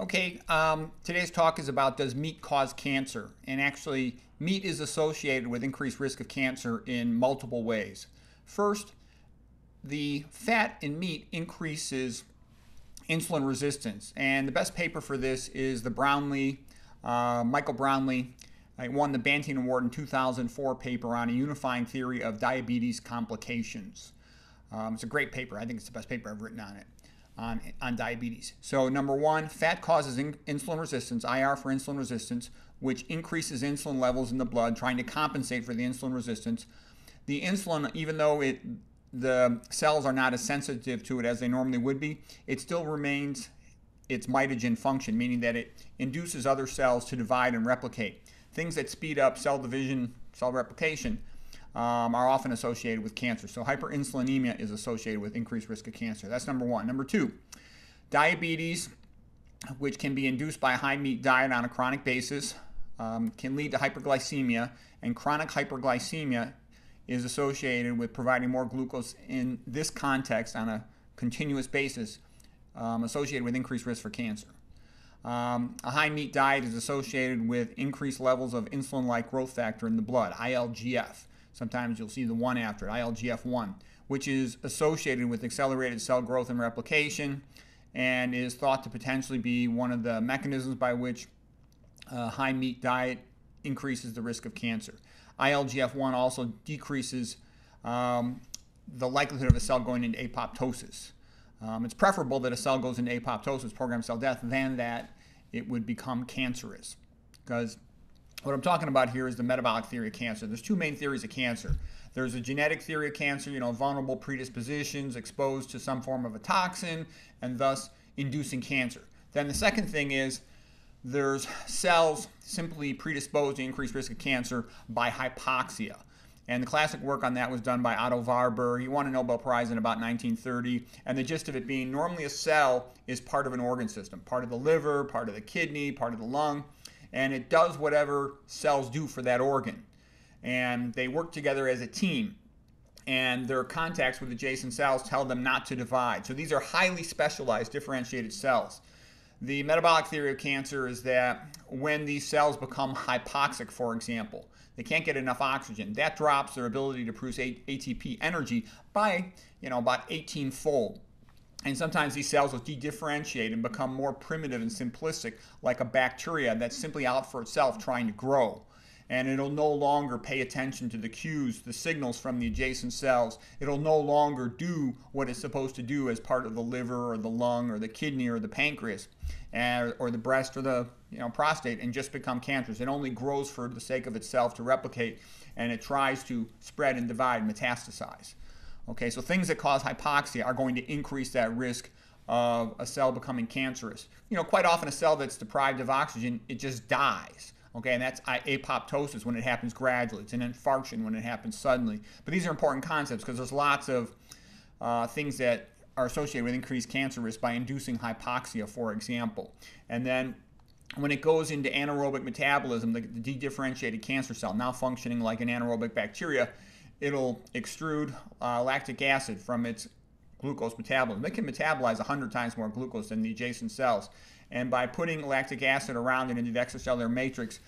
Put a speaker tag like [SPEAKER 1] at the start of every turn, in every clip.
[SPEAKER 1] Okay, um, today's talk is about does meat cause cancer? And actually, meat is associated with increased risk of cancer in multiple ways. First, the fat in meat increases insulin resistance. And the best paper for this is the Brownlee, uh, Michael Brownlee. I won the Banting Award in 2004 paper on a unifying theory of diabetes complications. Um, it's a great paper. I think it's the best paper I've written on it on, on diabetes. So, number one, fat causes in, insulin resistance, IR for insulin resistance, which increases insulin levels in the blood, trying to compensate for the insulin resistance. The insulin, even though it the cells are not as sensitive to it as they normally would be, it still remains its mitogen function, meaning that it induces other cells to divide and replicate. Things that speed up cell division, cell replication, um, are often associated with cancer. So hyperinsulinemia is associated with increased risk of cancer. That's number one. Number two, diabetes, which can be induced by a high meat diet on a chronic basis, um, can lead to hyperglycemia, and chronic hyperglycemia is associated with providing more glucose in this context on a continuous basis, um, associated with increased risk for cancer. Um, a high meat diet is associated with increased levels of insulin like growth factor in the blood, ILGF. Sometimes you'll see the one after it, ILGF1, which is associated with accelerated cell growth and replication and is thought to potentially be one of the mechanisms by which a high meat diet increases the risk of cancer. ILGF1 also decreases um, the likelihood of a cell going into apoptosis. Um, it's preferable that a cell goes into apoptosis, programmed cell death, than that it would become cancerous. Because what I'm talking about here is the metabolic theory of cancer. There's two main theories of cancer. There's a genetic theory of cancer, you know, vulnerable predispositions exposed to some form of a toxin and thus inducing cancer. Then the second thing is there's cells simply predisposed to increased risk of cancer by hypoxia. And the classic work on that was done by Otto Warburg. He won a Nobel Prize in about 1930. And the gist of it being normally a cell is part of an organ system, part of the liver, part of the kidney, part of the lung, and it does whatever cells do for that organ. And they work together as a team. And their contacts with adjacent cells tell them not to divide. So these are highly specialized differentiated cells. The metabolic theory of cancer is that when these cells become hypoxic, for example, they can't get enough oxygen. That drops their ability to produce ATP energy by, you know, about 18 fold. And sometimes these cells will de-differentiate and become more primitive and simplistic, like a bacteria that's simply out for itself trying to grow and it'll no longer pay attention to the cues, the signals from the adjacent cells. It'll no longer do what it's supposed to do as part of the liver or the lung or the kidney or the pancreas or the breast or the you know, prostate and just become cancerous. It only grows for the sake of itself to replicate and it tries to spread and divide, metastasize. Okay, so things that cause hypoxia are going to increase that risk of a cell becoming cancerous. You know, quite often a cell that's deprived of oxygen, it just dies. Okay, and that's apoptosis when it happens gradually. It's an infarction when it happens suddenly. But these are important concepts because there's lots of uh, things that are associated with increased cancer risk by inducing hypoxia, for example. And then when it goes into anaerobic metabolism, the, the de-differentiated cancer cell, now functioning like an anaerobic bacteria, it'll extrude uh, lactic acid from its glucose metabolism. It can metabolize 100 times more glucose than the adjacent cells. And by putting lactic acid around it into the extracellular matrix,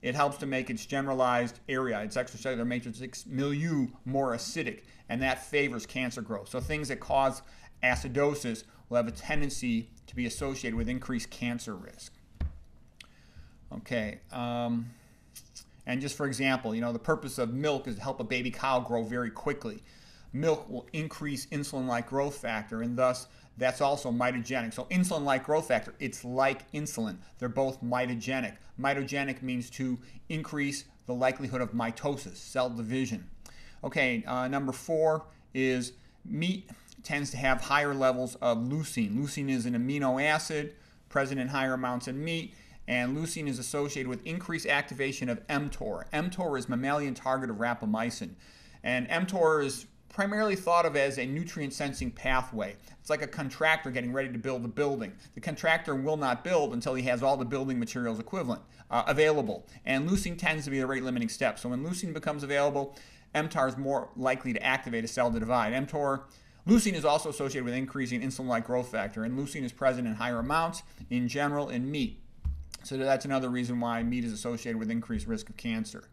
[SPEAKER 1] it helps to make its generalized area, its extracellular matrix milieu, more acidic, and that favors cancer growth. So things that cause acidosis will have a tendency to be associated with increased cancer risk. Okay. Um, and just for example, you know, the purpose of milk is to help a baby cow grow very quickly. Milk will increase insulin-like growth factor, and thus that's also mitogenic. So insulin-like growth factor, it's like insulin. They're both mitogenic. Mitogenic means to increase the likelihood of mitosis, cell division. Okay, uh, number four is meat tends to have higher levels of leucine. Leucine is an amino acid present in higher amounts in meat, and leucine is associated with increased activation of mTOR. mTOR is mammalian target of rapamycin, and mTOR is primarily thought of as a nutrient sensing pathway. It's like a contractor getting ready to build a building. The contractor will not build until he has all the building materials equivalent uh, available. And leucine tends to be the rate limiting step. So when leucine becomes available, mTOR is more likely to activate a cell to divide. mTOR Leucine is also associated with increasing insulin-like growth factor, and leucine is present in higher amounts in general in meat. So that's another reason why meat is associated with increased risk of cancer.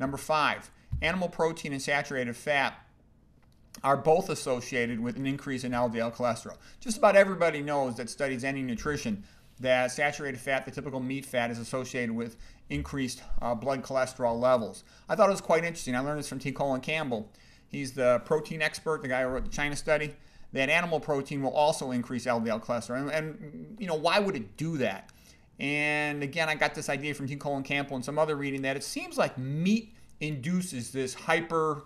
[SPEAKER 1] Number five, animal protein and saturated fat are both associated with an increase in LDL cholesterol. Just about everybody knows that studies any nutrition that saturated fat, the typical meat fat, is associated with increased uh, blood cholesterol levels. I thought it was quite interesting. I learned this from T. Colin Campbell. He's the protein expert, the guy who wrote the China study. That animal protein will also increase LDL cholesterol. And, and you know, why would it do that? And again, I got this idea from T. Colin Campbell and some other reading that it seems like meat induces this hyper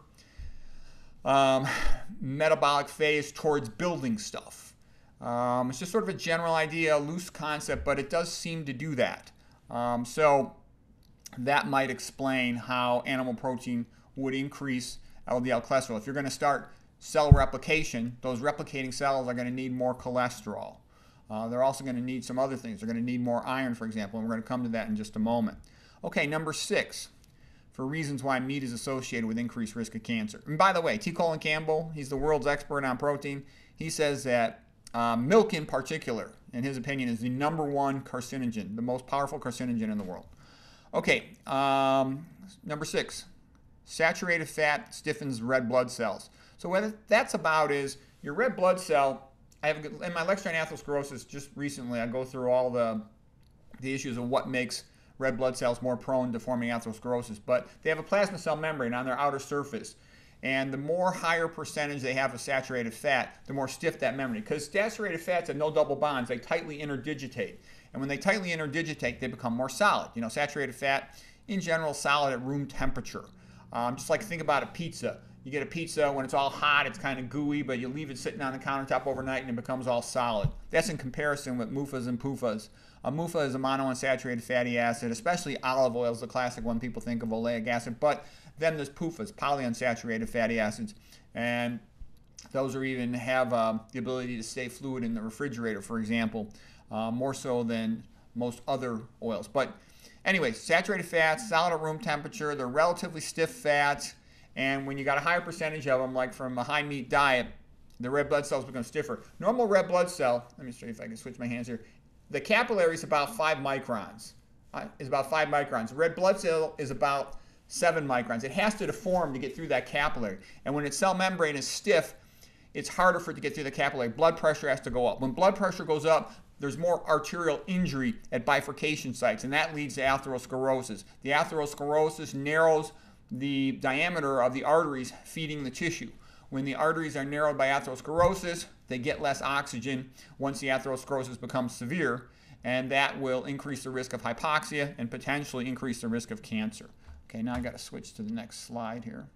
[SPEAKER 1] um, metabolic phase towards building stuff. Um, it's just sort of a general idea, a loose concept, but it does seem to do that. Um, so that might explain how animal protein would increase LDL cholesterol. If you're going to start cell replication, those replicating cells are going to need more cholesterol. Uh, they're also going to need some other things. They're going to need more iron, for example, and we're going to come to that in just a moment. Okay, number six, for reasons why meat is associated with increased risk of cancer. And by the way, T. Colin Campbell, he's the world's expert on protein. He says that uh, milk in particular, in his opinion, is the number one carcinogen, the most powerful carcinogen in the world. Okay, um, number six, saturated fat stiffens red blood cells. So what that's about is your red blood cell. I have in my lecture on atherosclerosis just recently. I go through all the the issues of what makes red blood cells more prone to forming atherosclerosis. But they have a plasma cell membrane on their outer surface. And the more higher percentage they have of saturated fat, the more stiff that membrane. Because saturated fats have no double bonds, they tightly interdigitate. And when they tightly interdigitate, they become more solid. You know, saturated fat, in general, solid at room temperature. Um, just like think about a pizza. You get a pizza when it's all hot, it's kind of gooey, but you leave it sitting on the countertop overnight and it becomes all solid. That's in comparison with MUFAs and PUFAs. A MUFA is a monounsaturated fatty acid, especially olive oil is the classic one people think of oleic acid, but then there's PUFAs, polyunsaturated fatty acids, and those are even have uh, the ability to stay fluid in the refrigerator, for example, uh, more so than most other oils. But anyway, saturated fats, solid at room temperature, they're relatively stiff fats, and when you got a higher percentage of them, like from a high meat diet, the red blood cells become stiffer. Normal red blood cell, let me you if I can switch my hands here. The capillary is about five microns. Uh, is about five microns. Red blood cell is about seven microns. It has to deform to get through that capillary. And when its cell membrane is stiff, it's harder for it to get through the capillary. Blood pressure has to go up. When blood pressure goes up, there's more arterial injury at bifurcation sites, and that leads to atherosclerosis. The atherosclerosis narrows the diameter of the arteries feeding the tissue. When the arteries are narrowed by atherosclerosis, they get less oxygen once the atherosclerosis becomes severe, and that will increase the risk of hypoxia and potentially increase the risk of cancer. Okay, now I got to switch to the next slide here.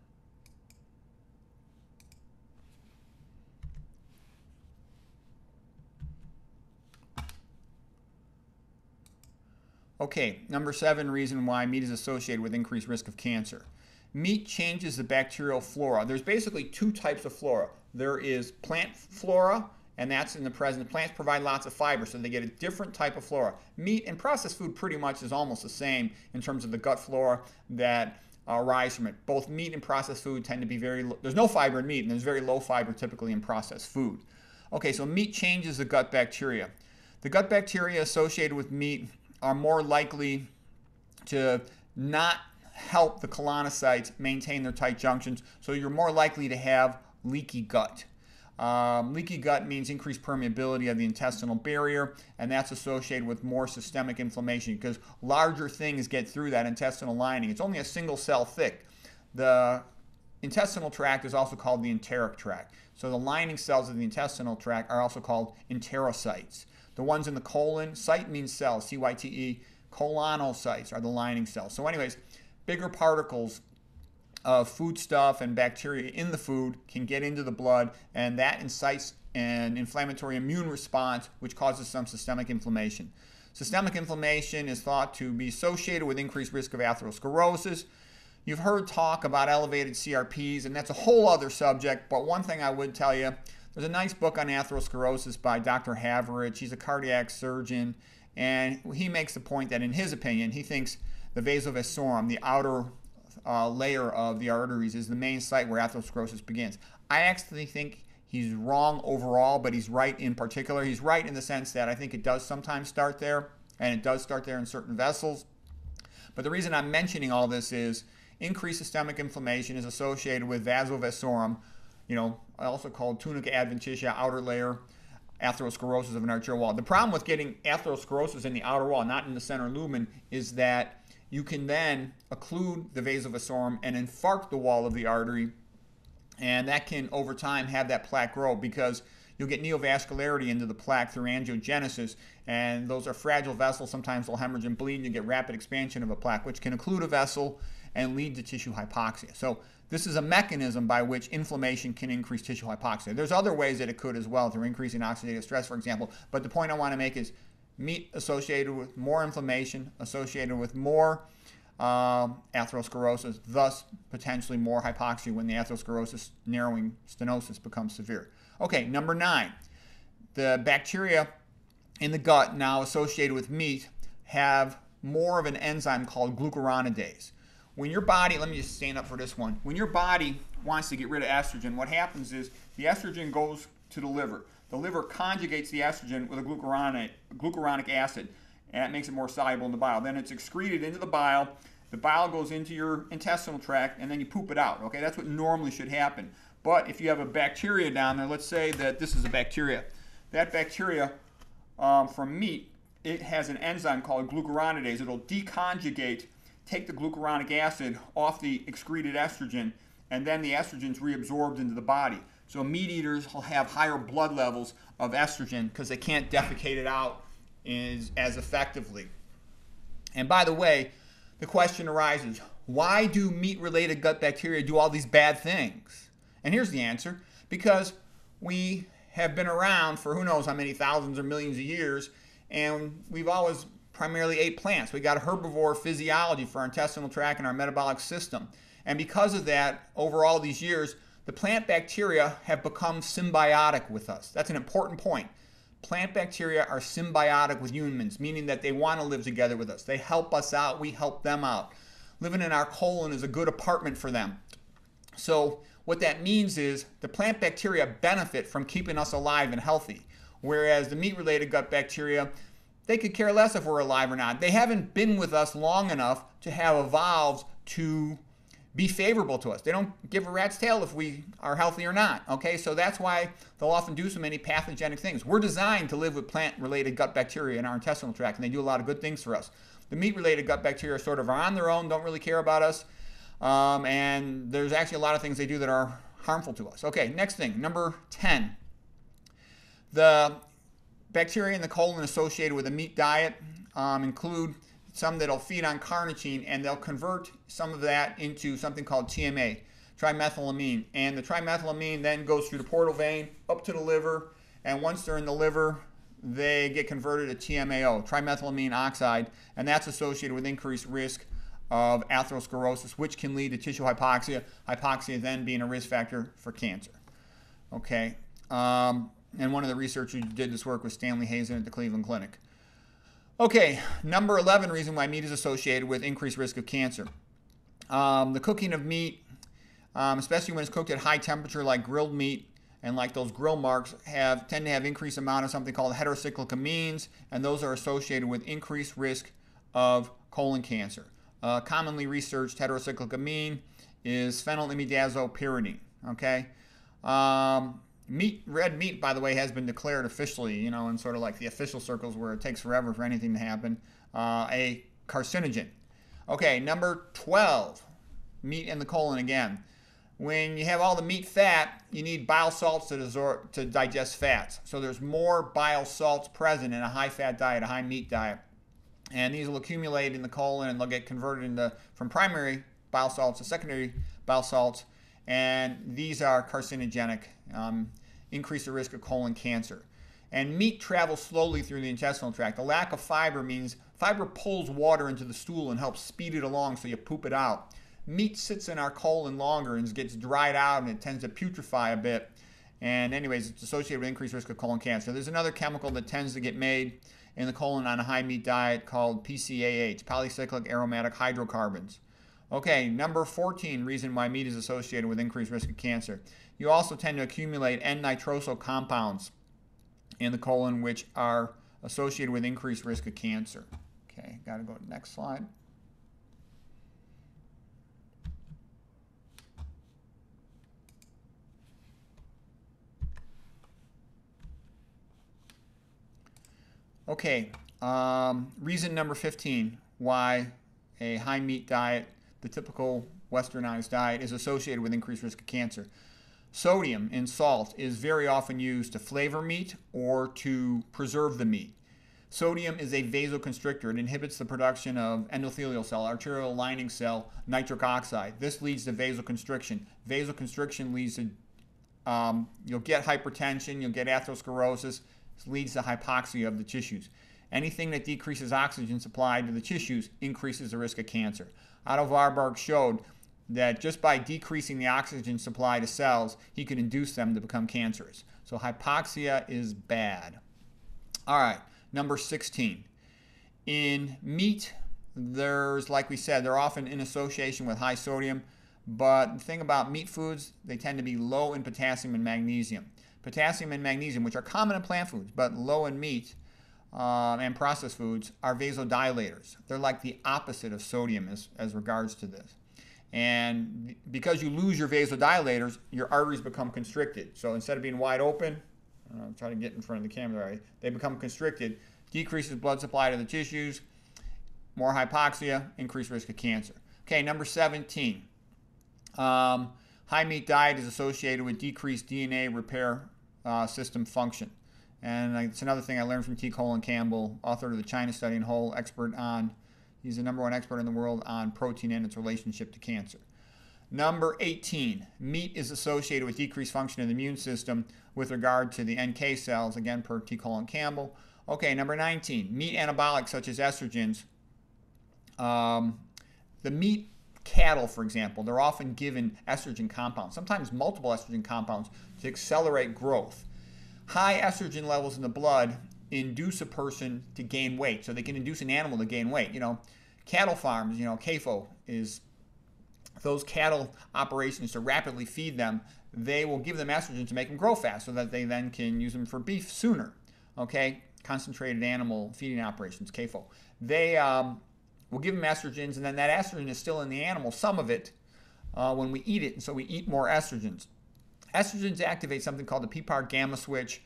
[SPEAKER 1] Okay, number seven reason why meat is associated with increased risk of cancer. Meat changes the bacterial flora. There's basically two types of flora. There is plant flora, and that's in the present. Plants provide lots of fiber, so they get a different type of flora. Meat and processed food pretty much is almost the same in terms of the gut flora that arise from it. Both meat and processed food tend to be very, low. there's no fiber in meat, and there's very low fiber typically in processed food. Okay, so meat changes the gut bacteria. The gut bacteria associated with meat are more likely to not help the colonocytes maintain their tight junctions, so you're more likely to have leaky gut. Um, leaky gut means increased permeability of the intestinal barrier, and that's associated with more systemic inflammation because larger things get through that intestinal lining. It's only a single cell thick. The intestinal tract is also called the enteric tract. So the lining cells of the intestinal tract are also called enterocytes. The ones in the colon, cyte means cell, C-Y-T-E, colonocytes are the lining cells. So anyways, bigger particles of foodstuff and bacteria in the food can get into the blood, and that incites an inflammatory immune response, which causes some systemic inflammation. Systemic inflammation is thought to be associated with increased risk of atherosclerosis. You've heard talk about elevated CRPs, and that's a whole other subject, but one thing I would tell you there's a nice book on atherosclerosis by Dr. Haverich. He's a cardiac surgeon, and he makes the point that, in his opinion, he thinks the vasa vasorum, the outer uh, layer of the arteries, is the main site where atherosclerosis begins. I actually think He's wrong overall, but he's right in particular. He's right in the sense that I think it does sometimes start there, and it does start there in certain vessels. But the reason I'm mentioning all this is increased systemic inflammation is associated with vasovasorum, you know, also called tunica adventitia, outer layer atherosclerosis of an arterial wall. The problem with getting atherosclerosis in the outer wall, not in the center lumen, is that you can then occlude the vasovasorum and infarct the wall of the artery, and that can over time have that plaque grow because you'll get neovascularity into the plaque through angiogenesis, and those are fragile vessels. Sometimes they'll hemorrhage and bleed, and you get rapid expansion of a plaque, which can occlude a vessel and lead to tissue hypoxia. So this is a mechanism by which inflammation can increase tissue hypoxia. There's other ways that it could as well through increasing oxidative stress, for example. But the point I want to make is meat associated with more inflammation, associated with more um, atherosclerosis, thus potentially more hypoxia when the atherosclerosis narrowing stenosis becomes severe. Okay, number nine, the bacteria in the gut now associated with meat have more of an enzyme called glucuronidase when your body, let me just stand up for this one. When your body wants to get rid of estrogen, what happens is the estrogen goes to the liver. The liver conjugates the estrogen with a glucuronic, acid, and it makes it more soluble in the bile. Then it's excreted into the bile. The bile goes into your intestinal tract, and then you poop it out. Okay, that's what normally should happen. But if you have a bacteria down there, let's say that this is a bacteria. That bacteria um, from meat, it has an enzyme called glucuronidase. It'll deconjugate take the glucuronic acid off the excreted estrogen, and then the estrogen is reabsorbed into the body. So meat eaters will have higher blood levels of estrogen because they can't defecate it out as, as effectively. And by the way, the question arises why do meat related gut bacteria do all these bad things? And here's the answer because we have been around for who knows how many thousands or millions of years, and we've always primarily ate plants. We got herbivore physiology for our intestinal tract and our metabolic system. And because of that, over all these years, the plant bacteria have become symbiotic with us. That's an important point. Plant bacteria are symbiotic with humans, meaning that they want to live together with us. They help us out, we help them out. Living in our colon is a good apartment for them. So, what that means is the plant bacteria benefit from keeping us alive and healthy, whereas the meat related gut bacteria they could care less if we're alive or not. They haven't been with us long enough to have evolved to be favorable to us. They don't give a rat's tail if we are healthy or not. Okay, so that's why they'll often do so many pathogenic things. We're designed to live with plant related gut bacteria in our intestinal tract, and they do a lot of good things for us. The meat related gut bacteria sort of are on their own, don't really care about us, um, and there's actually a lot of things they do that are harmful to us. Okay, next thing, number 10. The Bacteria in the colon associated with a meat diet um, include some that'll feed on carnitine and they'll convert some of that into something called TMA, trimethylamine. And the trimethylamine then goes through the portal vein up to the liver, and once they're in the liver, they get converted to TMAO, trimethylamine oxide, and that's associated with increased risk of atherosclerosis, which can lead to tissue hypoxia, hypoxia then being a risk factor for cancer. Okay. Um, and one of the researchers who did this work was Stanley Hazen at the Cleveland Clinic. Okay, number 11 reason why meat is associated with increased risk of cancer. Um, the cooking of meat, um, especially when it's cooked at high temperature like grilled meat and like those grill marks, have tend to have increased amount of something called heterocyclic amines, and those are associated with increased risk of colon cancer. Uh, commonly researched heterocyclic amine is phenylimidazopyridine. Okay. Um, meat, red meat, by the way, has been declared officially, you know, in sort of like the official circles where it takes forever for anything to happen, uh, a carcinogen. Okay, number 12, meat in the colon again. When you have all the meat fat, you need bile salts to, desor- to digest fats. So there's more bile salts present in a high fat diet, a high meat diet. And these will accumulate in the colon and they'll get converted into from primary bile salts to secondary bile salts. And these are carcinogenic um, increase the risk of colon cancer. And meat travels slowly through the intestinal tract. The lack of fiber means fiber pulls water into the stool and helps speed it along so you poop it out. Meat sits in our colon longer and gets dried out and it tends to putrefy a bit. And, anyways, it's associated with increased risk of colon cancer. There's another chemical that tends to get made in the colon on a high meat diet called PCAH, polycyclic aromatic hydrocarbons. Okay, number 14 reason why meat is associated with increased risk of cancer. You also tend to accumulate N-nitrosyl compounds in the colon, which are associated with increased risk of cancer. Okay, got to go to the next slide. Okay, um, reason number 15 why a high meat diet, the typical westernized diet, is associated with increased risk of cancer. Sodium in salt is very often used to flavor meat or to preserve the meat. Sodium is a vasoconstrictor. It inhibits the production of endothelial cell, arterial lining cell, nitric oxide. This leads to vasoconstriction. Vasoconstriction leads to, um, you'll get hypertension, you'll get atherosclerosis, this leads to hypoxia of the tissues. Anything that decreases oxygen supply to the tissues increases the risk of cancer. Otto Warburg showed that just by decreasing the oxygen supply to cells, he could induce them to become cancerous. So hypoxia is bad. All right, number 16. In meat, there's, like we said, they're often in association with high sodium, but the thing about meat foods, they tend to be low in potassium and magnesium. Potassium and magnesium, which are common in plant foods but low in meat um, and processed foods, are vasodilators. They're like the opposite of sodium as, as regards to this. And because you lose your vasodilators, your arteries become constricted. So instead of being wide open, I'm trying to get in front of the camera, they become constricted, decreases blood supply to the tissues, more hypoxia, increased risk of cancer. Okay, number 17. Um, high meat diet is associated with decreased DNA repair uh, system function. And it's another thing I learned from T. Colin Campbell, author of the China Study and Whole, expert on, he's the number one expert in the world on protein and its relationship to cancer. Number 18, meat is associated with decreased function of the immune system with regard to the NK cells, again per T. Colin Campbell. Okay, number 19, meat anabolics such as estrogens. Um, the meat cattle, for example, they're often given estrogen compounds, sometimes multiple estrogen compounds to accelerate growth. High estrogen levels in the blood induce a person to gain weight, so they can induce an animal to gain weight. You know, cattle farms, you know, CAFO is those cattle operations to rapidly feed them, they will give them estrogen to make them grow fast so that they then can use them for beef sooner. Okay, concentrated animal feeding operations, CAFO. They um, will give them estrogens, and then that estrogen is still in the animal, some of it, uh, when we eat it, and so we eat more estrogens. Estrogens activate something called the PPAR gamma switch,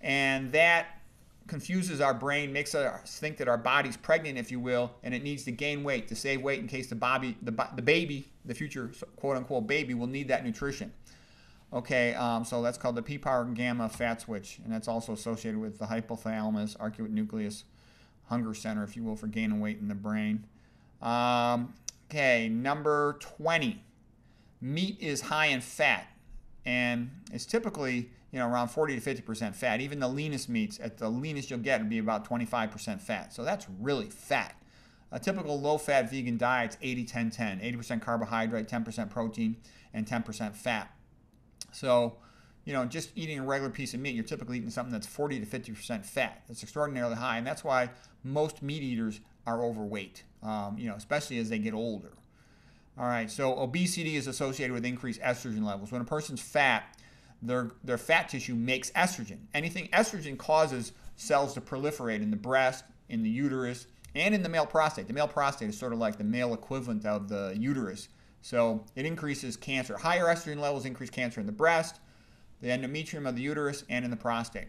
[SPEAKER 1] and that confuses our brain, makes us think that our body's pregnant, if you will, and it needs to gain weight to save weight in case the, bobby, the, the baby, the future quote unquote baby, will need that nutrition. Okay, um, so that's called the PPAR gamma fat switch, and that's also associated with the hypothalamus, arcuate nucleus, hunger center, if you will, for gaining weight in the brain. Um, okay, number 20. Meat is high in fat and it's typically you know around 40 to 50 percent fat. Even the leanest meats, at the leanest you'll get, would be about 25 percent fat. So that's really fat. A typical low-fat vegan diet is 80 10 10 80% carbohydrate 10% protein and 10% fat so you know just eating a regular piece of meat you're typically eating something that's 40 to 50% fat that's extraordinarily high and that's why most meat eaters are overweight um, you know especially as they get older all right, so obesity is associated with increased estrogen levels. When a person's fat, their, their fat tissue makes estrogen. Anything estrogen causes cells to proliferate in the breast, in the uterus, and in the male prostate. The male prostate is sort of like the male equivalent of the uterus. So it increases cancer. Higher estrogen levels increase cancer in the breast, the endometrium of the uterus, and in the prostate.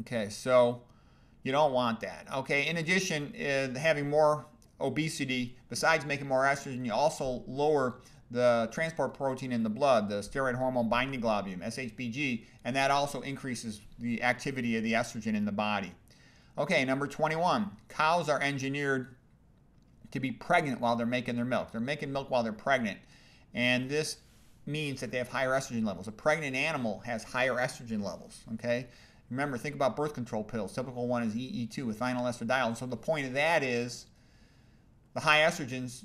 [SPEAKER 1] Okay, so you don't want that. Okay, in addition, uh, having more obesity, besides making more estrogen, you also lower the transport protein in the blood, the steroid hormone binding globulin, SHBG, and that also increases the activity of the estrogen in the body. Okay, number 21. Cows are engineered to be pregnant while they're making their milk. They're making milk while they're pregnant. And this means that they have higher estrogen levels. A pregnant animal has higher estrogen levels, okay? Remember, think about birth control pills. Typical one is EE2 with ethinyl estradiol. So the point of that is the high estrogens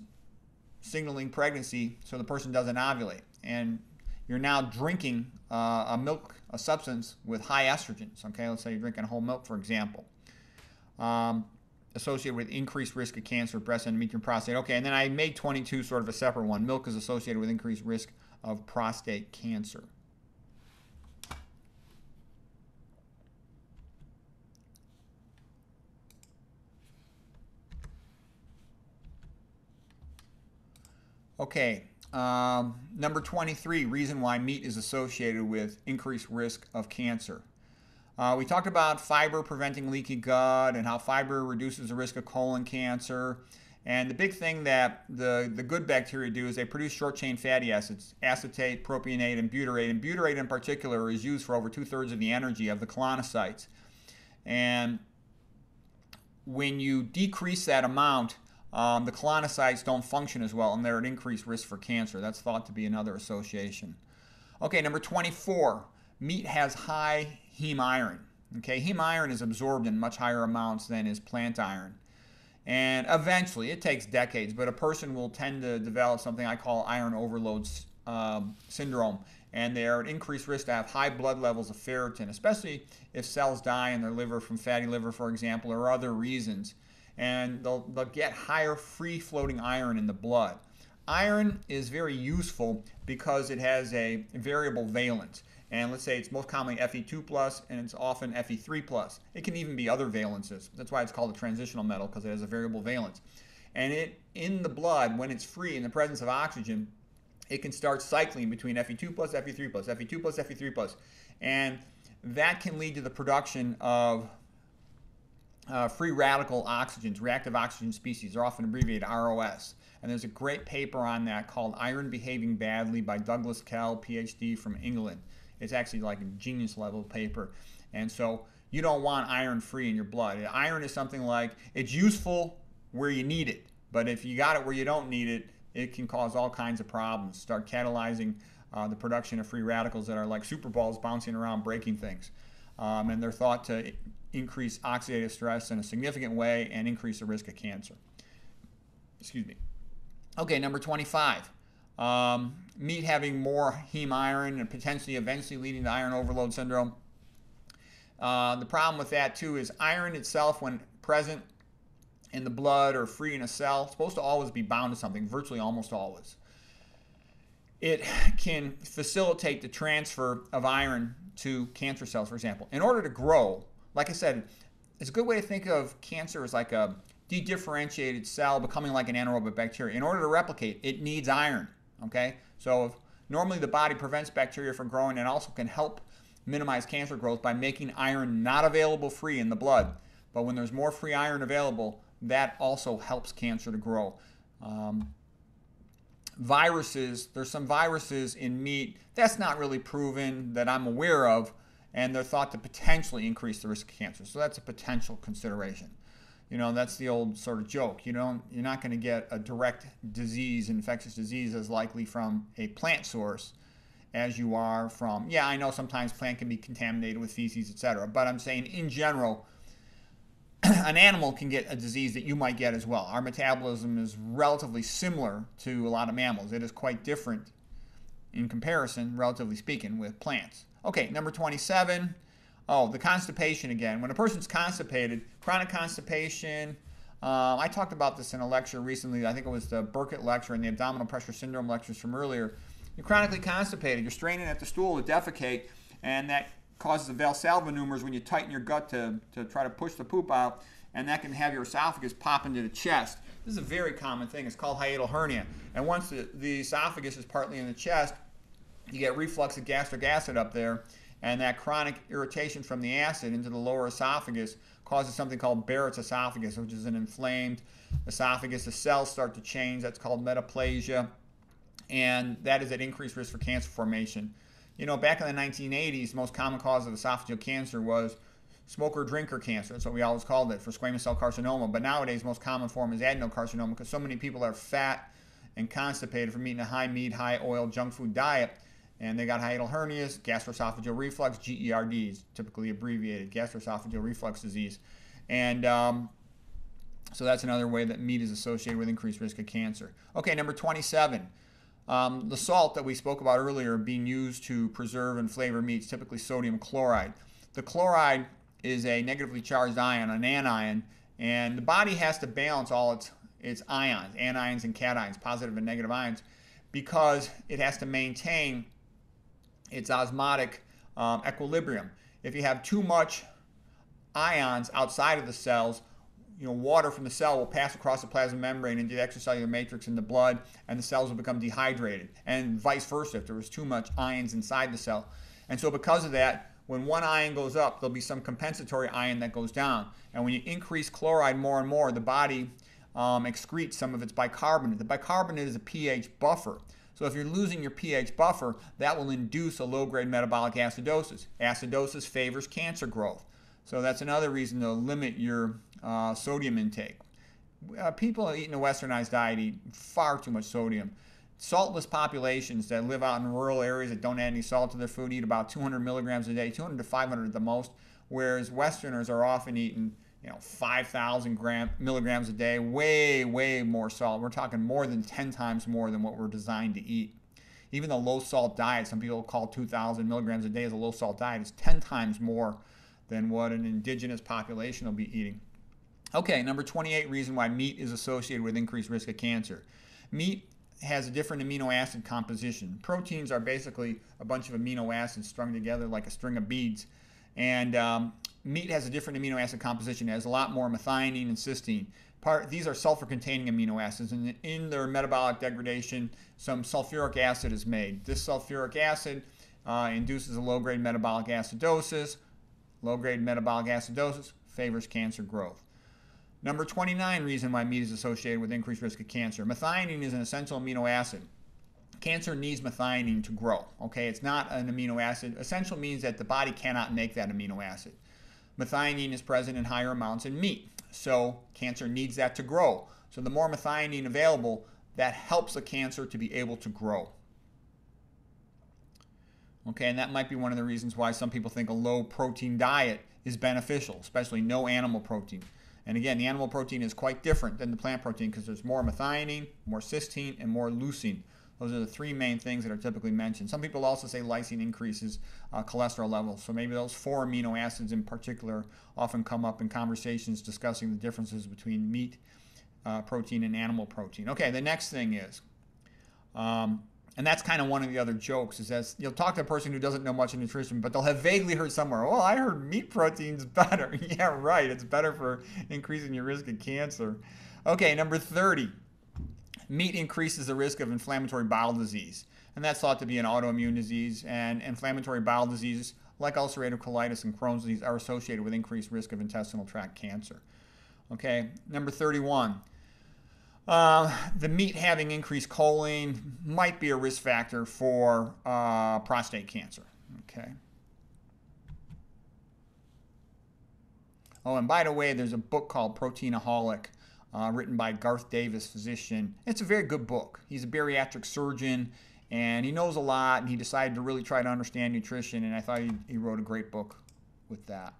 [SPEAKER 1] signaling pregnancy so the person doesn't ovulate. And you're now drinking uh, a milk, a substance with high estrogens. Okay, let's say you're drinking whole milk, for example. Um, associated with increased risk of cancer, breast, endometrium, prostate. Okay, and then I made 22 sort of a separate one. Milk is associated with increased risk of prostate cancer. Okay, um, number 23, reason why meat is associated with increased risk of cancer. Uh, we talked about fiber preventing leaky gut and how fiber reduces the risk of colon cancer. And the big thing that the, the good bacteria do is they produce short chain fatty acids, acetate, propionate, and butyrate. And butyrate in particular is used for over two thirds of the energy of the colonocytes. And when you decrease that amount, um, the colonocytes don't function as well and they're at increased risk for cancer. That's thought to be another association. Okay, number 24, meat has high heme iron. Okay, heme iron is absorbed in much higher amounts than is plant iron. And eventually, it takes decades, but a person will tend to develop something I call iron overload um, syndrome. And they're at increased risk to have high blood levels of ferritin, especially if cells die in their liver from fatty liver, for example, or other reasons. And they'll, they'll get higher free floating iron in the blood. Iron is very useful because it has a variable valence. And let's say it's most commonly Fe2 plus, and it's often Fe3 plus. It can even be other valences. That's why it's called a transitional metal because it has a variable valence. And it in the blood, when it's free in the presence of oxygen, it can start cycling between Fe2 plus, Fe3 plus, Fe2 plus, Fe3 plus, and that can lead to the production of uh, free radical oxygens, reactive oxygen species. They're often abbreviated ROS. And there's a great paper on that called Iron Behaving Badly by Douglas Kell, PhD from England. It's actually like a genius level paper. And so you don't want iron free in your blood. Iron is something like it's useful where you need it, but if you got it where you don't need it, it can cause all kinds of problems. Start catalyzing uh, the production of free radicals that are like superballs bouncing around, breaking things. Um, and they're thought to increase oxidative stress in a significant way and increase the risk of cancer. Excuse me. Okay, number 25. Um, meat having more heme iron and potentially eventually leading to iron overload syndrome. Uh, the problem with that too is iron itself, when present in the blood or free in a cell, supposed to always be bound to something, virtually almost always. It can facilitate the transfer of iron to cancer cells, for example. In order to grow, like I said, it's a good way to think of cancer as like a dedifferentiated cell becoming like an anaerobic bacteria. In order to replicate, it needs iron. Okay, so normally the body prevents bacteria from growing and also can help minimize cancer growth by making iron not available free in the blood. But when there's more free iron available, that also helps cancer to grow. Um, viruses, there's some viruses in meat. That's not really proven that I'm aware of, and they're thought to potentially increase the risk of cancer. So that's a potential consideration. You know, that's the old sort of joke. You don't, you're not going to get a direct disease, infectious disease, as likely from a plant source as you are from. Yeah, I know sometimes plant can be contaminated with feces, etc. But I'm saying in general, an animal can get a disease that you might get as well. Our metabolism is relatively similar to a lot of mammals. It is quite different in comparison, relatively speaking, with plants. Okay, number 27 Oh, the constipation again. When a person's constipated, chronic constipation, um, I talked about this in a lecture recently. I think it was the Burkitt lecture and the abdominal pressure syndrome lectures from earlier. You're chronically constipated. You're straining at the stool to defecate, and that causes the valsalva maneuvers when you tighten your gut to, to try to push the poop out, and that can have your esophagus pop into the chest. This is a very common thing. It's called hiatal hernia. And once the, the esophagus is partly in the chest, you get reflux of gastric acid up there, and that chronic irritation from the acid into the lower esophagus causes something called Barrett's esophagus, which is an inflamed esophagus. The cells start to change. That's called metaplasia. And that is at increased risk for cancer formation. You know, back in the 1980s, the most common cause of esophageal cancer was smoker drinker cancer. That's what we always called it for squamous cell carcinoma. But nowadays, the most common form is adenocarcinoma because so many people are fat and constipated from eating a high meat, high oil, junk food diet and they got hiatal hernias, gastroesophageal reflux, GERDs, typically abbreviated gastroesophageal reflux disease. And um, so that's another way that meat is associated with increased risk of cancer. Okay, number 27. Um, the salt that we spoke about earlier being used to preserve and flavor meats, typically sodium chloride. The chloride is a negatively charged ion, an anion, And the body has to balance all its, its ions, anions and cations, positive and negative ions, because it has to maintain its osmotic um, equilibrium. If you have too much ions outside of the cells, you know, water from the cell will pass across the plasma membrane into the extracellular matrix in the blood, and the cells will become dehydrated, and vice versa if there was too much ions inside the cell. And so, because of that, when one ion goes up, there'll be some compensatory ion that goes down. And when you increase chloride more and more, the body um, excretes some of its bicarbonate. The bicarbonate is a pH buffer. So if you're losing your pH buffer, that will induce a low-grade metabolic acidosis. Acidosis favors cancer growth. So that's another reason to limit your uh, sodium intake. Uh, people eating a westernized diet eat far too much sodium. Saltless populations that live out in rural areas that don't add any salt to their food eat about 200 milligrams a day, 200 to 500 at the most, whereas Westerners are often eating you know 5,000 gram milligrams a day, way way more salt. We're talking more than 10 times more than what we're designed to eat. Even the low salt diet, some people call 2,000 milligrams a day as a low salt diet, is 10 times more than what an indigenous population will be eating. Okay, number 28 reason why meat is associated with increased risk of cancer. Meat has a different amino acid composition. Proteins are basically a bunch of amino acids strung together like a string of beads. And um, meat has a different amino acid composition. It has a lot more methionine and cysteine. Part, these are sulfur-containing amino acids, and in their metabolic degradation, some sulfuric acid is made. This sulfuric acid uh, induces a low-grade metabolic acidosis. Low-grade metabolic acidosis favors cancer growth. Number 29 reason why meat is associated with increased risk of cancer. Methionine is an essential amino acid. Cancer needs methionine to grow. Okay, it's not an amino acid. Essential means that the body cannot make that amino acid. Methionine is present in higher amounts in meat, so cancer needs that to grow. So the more methionine available, that helps the cancer to be able to grow. Okay, and that might be one of the reasons why some people think a low protein diet is beneficial, especially no animal protein. And again, the animal protein is quite different than the plant protein because there's more methionine, more cysteine, and more leucine. Those are the three main things that are typically mentioned. Some people also say lysine increases uh, cholesterol levels. So maybe those four amino acids in particular often come up in conversations discussing the differences between meat uh, protein and animal protein. Okay, the next thing is um, and that's kind of one of the other jokes is that you'll talk to a person who doesn't know much in nutrition, but they'll have vaguely heard somewhere, well, I heard meat protein's better. yeah, right. It's better for increasing your risk of cancer. Okay, number 30. Meat increases the risk of inflammatory bowel disease. And that's thought to be an autoimmune disease. And inflammatory bowel diseases, like ulcerative colitis and Crohn's disease, are associated with increased risk of intestinal tract cancer. Okay, number 31. Uh, the meat having increased choline might be a risk factor for uh, prostate cancer. Okay. Oh, and by the way, there's a book called Proteinaholic, uh, written by Garth Davis, physician. It's a very good book. He's a bariatric surgeon, and he knows a lot, and he decided to really try to understand nutrition, and I thought he, he wrote a great book with that.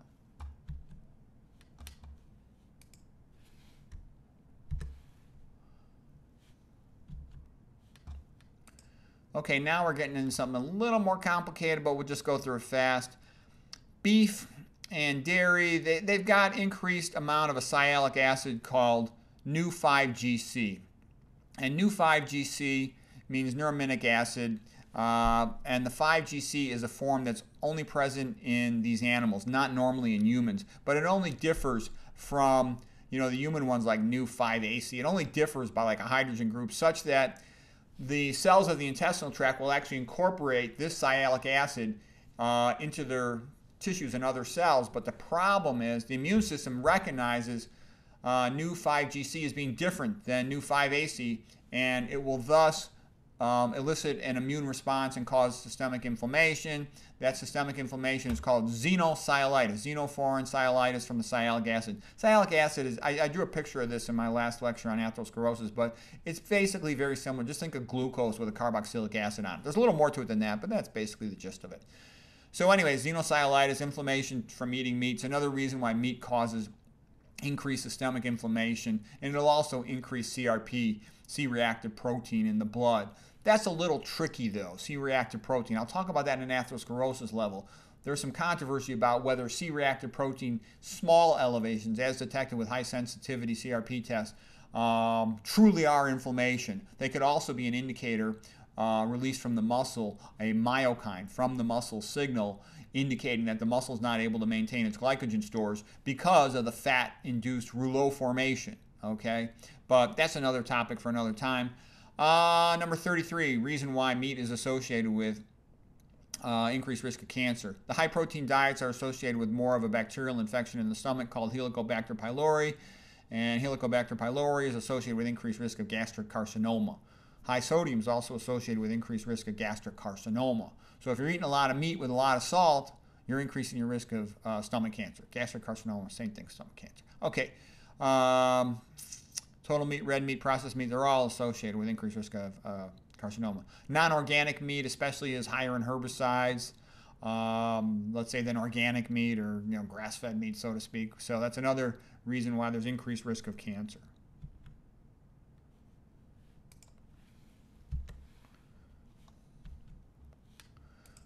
[SPEAKER 1] Okay, now we're getting into something a little more complicated, but we'll just go through it fast. Beef and dairy, they, they've got increased amount of a sialic acid called NEU5GC. And NEU5GC means neuraminic acid, uh, and the 5GC is a form that's only present in these animals, not normally in humans, but it only differs from you know the human ones like NEU5AC. It only differs by like a hydrogen group such that the cells of the intestinal tract will actually incorporate this sialic acid uh, into their tissues and other cells. But the problem is the immune system recognizes uh, NEU5GC as being different than NEU5AC, and it will thus um, elicit an immune response and cause systemic inflammation. That systemic inflammation is called xenosialitis, xenophorin sialitis from the sialic acid. Sialic acid is, I, I, drew a picture of this in my last lecture on atherosclerosis, but it's basically very similar. Just think of glucose with a carboxylic acid on it. There's a little more to it than that, but that's basically the gist of it. So anyway, xenosialitis, inflammation from eating meats, another reason why meat causes increased systemic inflammation, and it'll also increase CRP, C-reactive protein in the blood. That's a little tricky though, C-reactive protein. I'll talk about that in an atherosclerosis level. there's some controversy about whether C-reactive protein small elevations, as detected with high sensitivity CRP tests, um, truly are inflammation. They could also be an indicator uh, released from the muscle, a myokine from the muscle signal indicating that the muscle is not able to maintain its glycogen stores because of the fat-induced rouleau formation. Okay, but that's another topic for another time. Uh, number 33, reason why meat is associated with uh, increased risk of cancer. The high protein diets are associated with more of a bacterial infection in the stomach called Helicobacter pylori, and Helicobacter pylori is associated with increased risk of gastric carcinoma. High sodium is also associated with increased risk of gastric carcinoma. So if you're eating a lot of meat with a lot of salt, you're increasing your risk of uh, stomach cancer. Gastric carcinoma, same thing, stomach cancer. Okay. Um, total meat, red meat, processed meat, they're all associated with increased risk of uh, carcinoma. Non-organic meat, especially, is higher in herbicides. Um, let's say than organic meat or you know grass-fed meat, so to speak. So that's another reason why there's increased risk of cancer.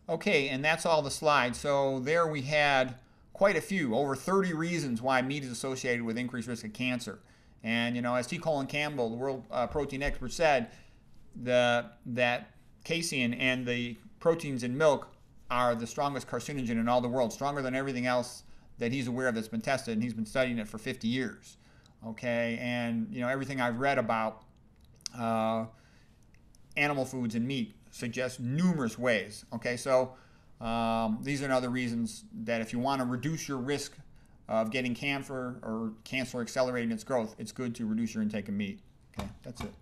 [SPEAKER 1] Okay, and that's all the slides. So there we had quite a few, over 30 reasons why meat is associated with increased risk of cancer. And you know, as T. Colin Campbell, the world uh, protein expert, said, the that casein and the proteins in milk are the strongest carcinogen in all the world, stronger than everything else that he's aware of that's been tested, and he's been studying it for 50 years. Okay, and you know everything I've read about uh, animal foods and meat suggests numerous ways. Okay, so um, these are another reasons that if you want to reduce your risk of getting cancer or cancer accelerating its growth, it's good to reduce your intake of meat. Okay, that's it.